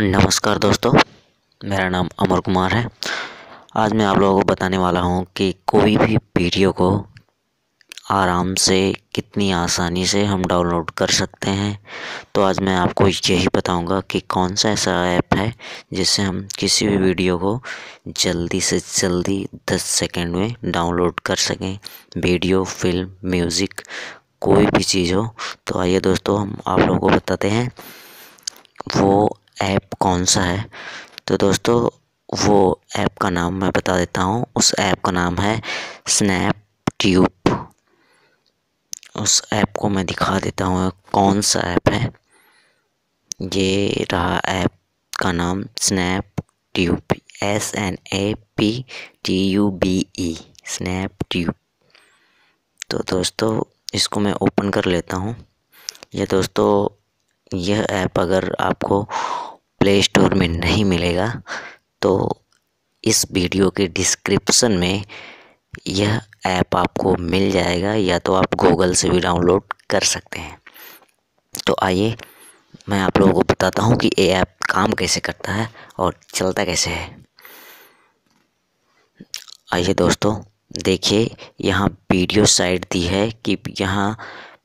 नमस्कार दोस्तों, मेरा नाम अमर कुमार है। आज मैं आप लोगों को बताने वाला हूँ कि कोई भी वीडियो को आराम से, कितनी आसानी से हम डाउनलोड कर सकते हैं। तो आज मैं आपको यही बताऊँगा कि कौन सा ऐसा ऐप है जिससे हम किसी भी वीडियो को जल्दी से जल्दी 10 सेकंड में डाउनलोड कर सकें। वीडियो, फ़िल्म, म्यूज़िक, कोई भी चीज़ हो। तो आइए दोस्तों, हम आप लोगों को बताते हैं। वो ऐप कौन सा है? तो दोस्तों, वो ऐप का नाम मैं बता देता हूँ। उस ऐप का नाम है स्नैप ट्यूब उस ऐप को मैं दिखा देता हूँ। कौन सा ऐप है? ये रहा ऐप का नाम Snap Tube S N A P T U B E Snap Tube तो दोस्तों, इसको मैं ओपन कर लेता हूँ। ये दोस्तों, यह ऐप अगर आपको प्ले स्टोर में नहीं मिलेगा तो इस वीडियो के डिस्क्रिप्शन में यह ऐप आपको मिल जाएगा, या तो आप गूगल से भी डाउनलोड कर सकते हैं। तो आइए, मैं आप लोगों को बताता हूँ कि ये ऐप काम कैसे करता है और चलता कैसे है। आइए दोस्तों, देखिए, यहाँ वीडियो साइट दी है कि यहाँ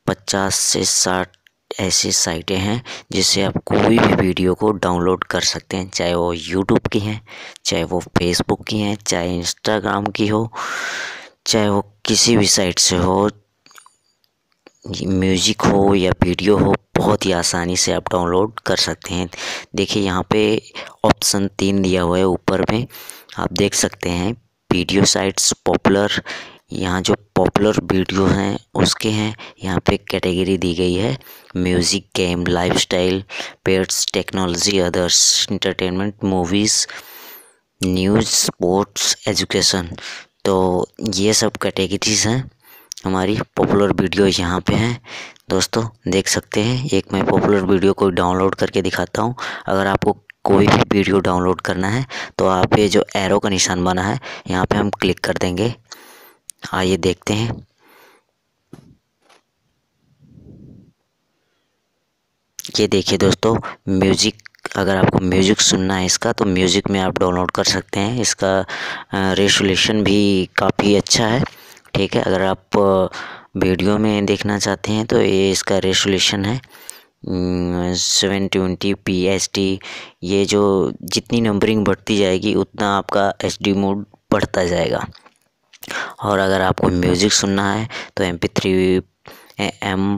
पचास से साठ ऐसी साइटें हैं जिससे आप कोई भी वीडियो को डाउनलोड कर सकते हैं, चाहे वो यूट्यूब की हैं, चाहे वो फेसबुक की हैं, चाहे इंस्टाग्राम की हो, चाहे वो किसी भी साइट से हो। म्यूज़िक हो या वीडियो हो, बहुत ही आसानी से आप डाउनलोड कर सकते हैं। देखिए, यहाँ पे ऑप्शन तीन दिया हुआ है ऊपर में। आप देख सकते हैं, वीडियो साइट्स, पॉपुलर यहाँ जो पॉपुलर वीडियो हैं, उसके हैं। यहाँ पे कैटेगरी दी गई है music game lifestyle pets technology others entertainment movies news sports education तो ये सब कैटेगरीज हैं। हमारी पॉपुलर वीडियो यहाँ पे हैं। दोस्तों, देख सकते हैं। एक मैं पॉपुलर वीडियो को डाउनलोड करके दिखाता हूँ। अगर आपको कोई भी वीडियो डाउनलोड करना है तो आप ये जो एरो का निशान बना है, यहाँ पे हम क्लिक कर देंगे। आइए देखते हैं। ये देखिए दोस्तों, म्यूज़िक, अगर आपको म्यूज़िक सुनना है इसका तो म्यूज़िक में आप डाउनलोड कर सकते हैं। इसका रेसोल्यूशन भी काफ़ी अच्छा है, ठीक है? अगर आप वीडियो में देखना चाहते हैं तो ये इसका रेसोल्यूशन है। Seven twenty p S T, ये जो जितनी नंबरिंग बढ़ती जाएगी, उतना आपका एच डी मोड बढ़ता जाएगा। और अगर आपको म्यूज़िक सुनना है तो M P three M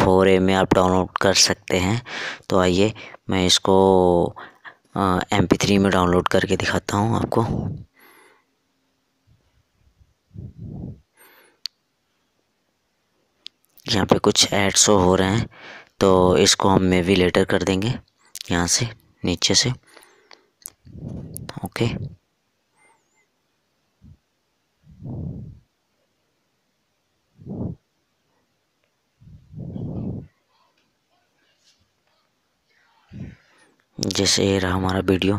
four A में आप डाउनलोड कर सकते हैं। तो आइए, मैं इसको एम पी थ्री में डाउनलोड करके दिखाता हूँ आपको। यहाँ पे कुछ ऐड शो हो रहे हैं तो इसको हम मे भी लेटर कर देंगे, यहाँ से, नीचे से। ओके। जैसे ये रहा हमारा वीडियो।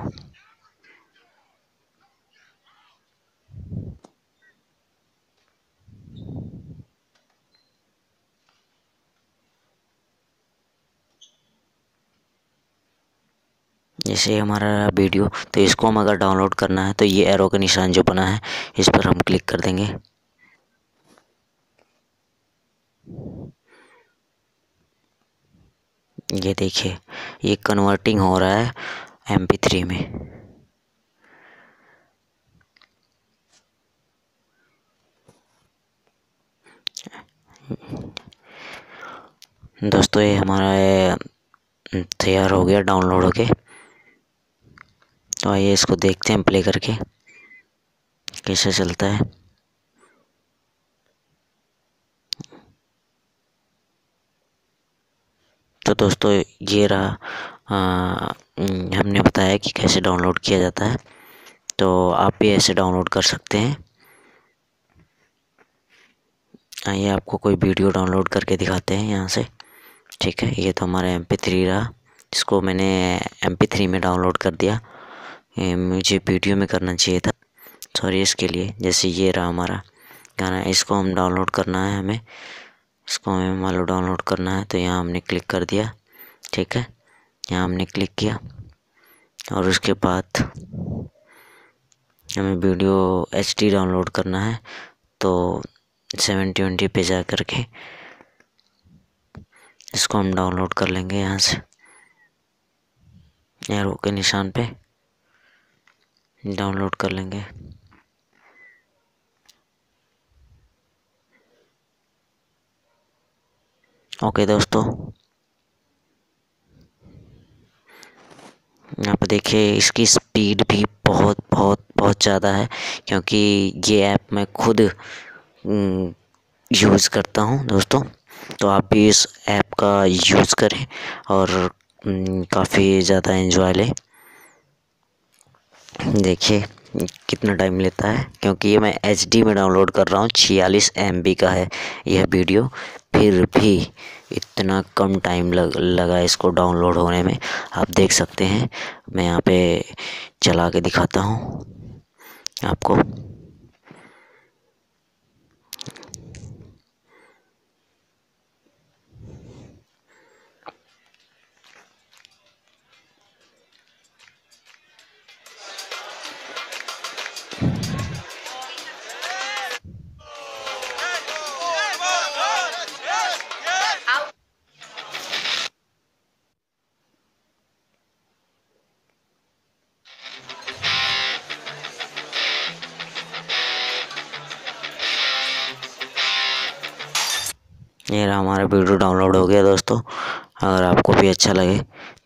जैसे हमारा वीडियो तो इसको हम अगर डाउनलोड करना है तो ये एरो का निशान जो बना है, इस पर हम क्लिक कर देंगे। ये देखिए, ये कन्वर्टिंग हो रहा है एम पी थ्री में। दोस्तों, ये हमारा तैयार हो गया डाउनलोड हो के तो आइए इसको देखते हैं प्ले करके, कैसे चलता है। तो दोस्तों ये रहा आ, हमने बताया कि कैसे डाउनलोड किया जाता है। तो आप भी ऐसे डाउनलोड कर सकते हैं। आइए आपको कोई वीडियो डाउनलोड करके दिखाते हैं यहाँ से। ठीक है ये तो हमारा एम थ्री रहा इसको मैंने एम थ्री में डाउनलोड कर दिया। मुझे वीडियो में करना चाहिए था। सॉरी इसके लिए जैसे ये रहा हमारा गाना इसको हम डाउनलोड करना है हमें। इसको हमें मान लो डाउनलोड करना है तो यहाँ हमने क्लिक कर दिया, ठीक है? यहाँ हमने क्लिक किया, और उसके बाद हमें वीडियो एचडी डाउनलोड करना है तो सेवन ट्वेंटी पे जा कर के इसको हम डाउनलोड कर लेंगे यहाँ से। एरो के निशान पे डाउनलोड कर लेंगे। ओके दोस्तों। यहाँ पर देखिए, इसकी स्पीड भी बहुत बहुत बहुत ज़्यादा है, क्योंकि ये ऐप मैं खुद यूज़ करता हूँ दोस्तों। तो आप भी इस ऐप का यूज़ करें और काफ़ी ज़्यादा एंजॉय लें। देखिए, कितना टाइम लेता है, क्योंकि ये मैं एच डी में डाउनलोड कर रहा हूँ, छियालीस एम का है यह वीडियो फिर भी इतना कम टाइम लग, लगा इसको डाउनलोड होने में। आप देख सकते हैं, मैं यहाँ पे चला के दिखाता हूँ आपको। ये रहा हमारा वीडियो डाउनलोड हो गया दोस्तों, अगर आपको भी अच्छा लगे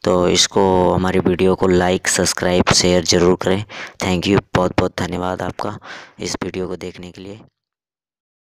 तो इसको हमारी वीडियो को लाइक, सब्सक्राइब, शेयर ज़रूर करें। थैंक यू बहुत बहुत धन्यवाद आपका इस वीडियो को देखने के लिए।